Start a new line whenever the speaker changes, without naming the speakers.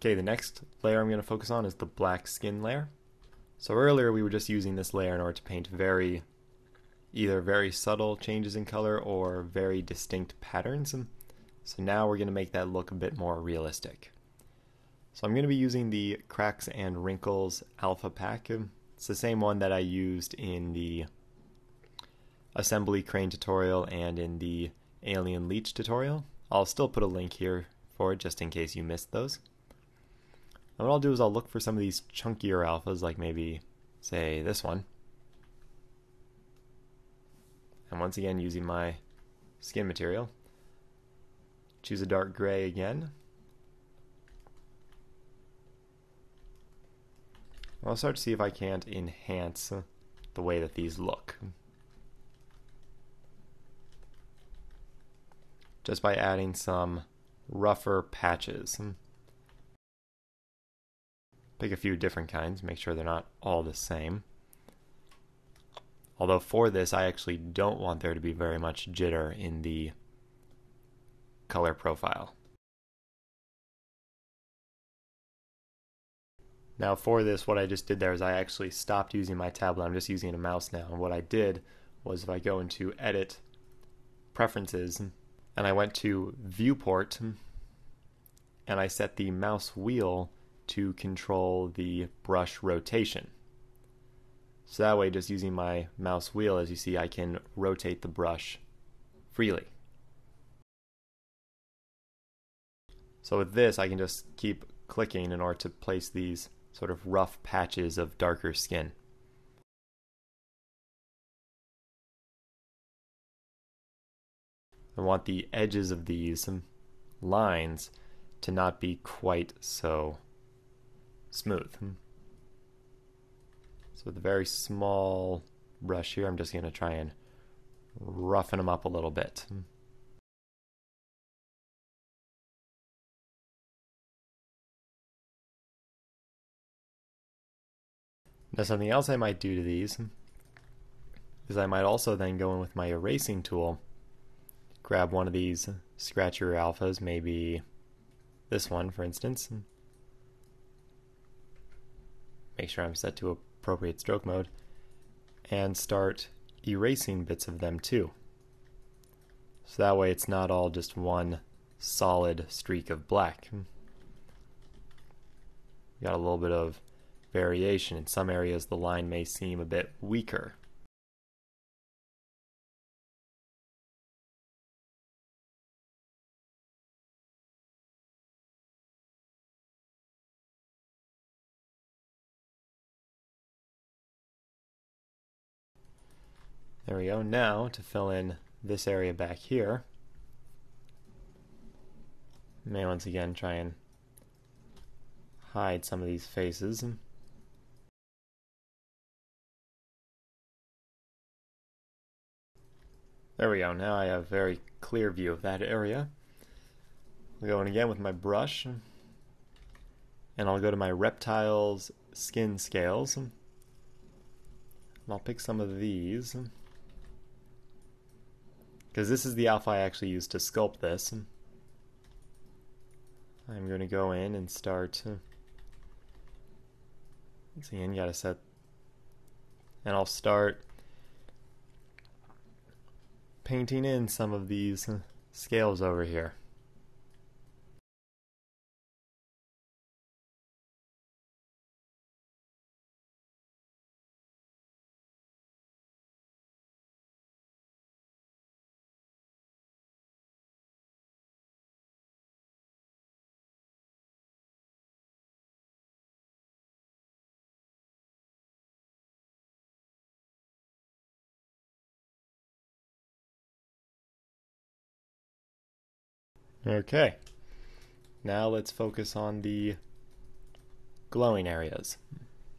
Okay, the next layer I'm going to focus on is the black skin layer. So earlier we were just using this layer in order to paint very, either very subtle changes in color or very distinct patterns. So now we're going to make that look a bit more realistic. So I'm going to be using the Cracks and Wrinkles Alpha Pack. It's the same one that I used in the assembly crane tutorial and in the alien leech tutorial. I'll still put a link here for it just in case you missed those. And what I'll do is I'll look for some of these chunkier alphas, like maybe, say, this one. And once again, using my skin material, choose a dark gray again. I'll start to see if I can't enhance the way that these look. Just by adding some rougher patches. Pick a few different kinds, make sure they're not all the same. Although for this, I actually don't want there to be very much jitter in the color profile. Now for this, what I just did there is I actually stopped using my tablet. I'm just using a mouse now. And what I did was if I go into Edit, Preferences, and I went to Viewport, and I set the mouse wheel to control the brush rotation. So that way, just using my mouse wheel, as you see, I can rotate the brush freely. So with this, I can just keep clicking in order to place these sort of rough patches of darker skin. I want the edges of these lines to not be quite so smooth. Hmm. So with a very small brush here, I'm just going to try and roughen them up a little bit. Hmm. Now something else I might do to these is I might also then go in with my erasing tool, grab one of these scratchier alphas, maybe this one for instance, make sure I'm set to appropriate stroke mode, and start erasing bits of them too. So that way it's not all just one solid streak of black. Got a little bit of variation. In some areas, the line may seem a bit weaker. There we go. Now, to fill in this area back here, may once again try and hide some of these faces. There we go, now I have a very clear view of that area. I'll go in again with my brush, and I'll go to my reptiles skin scales, and I'll pick some of these, because this is the alpha I actually used to sculpt this. I'm going to go in and start, once again, you gotta set, and I'll start painting in some of these uh, scales over here. Okay. Now let's focus on the glowing areas.